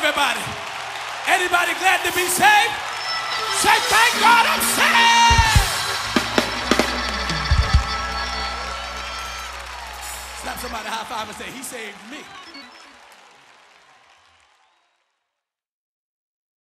everybody. Anybody glad to be saved? Say, thank God I'm saved. Slap somebody high five and say, He saved me.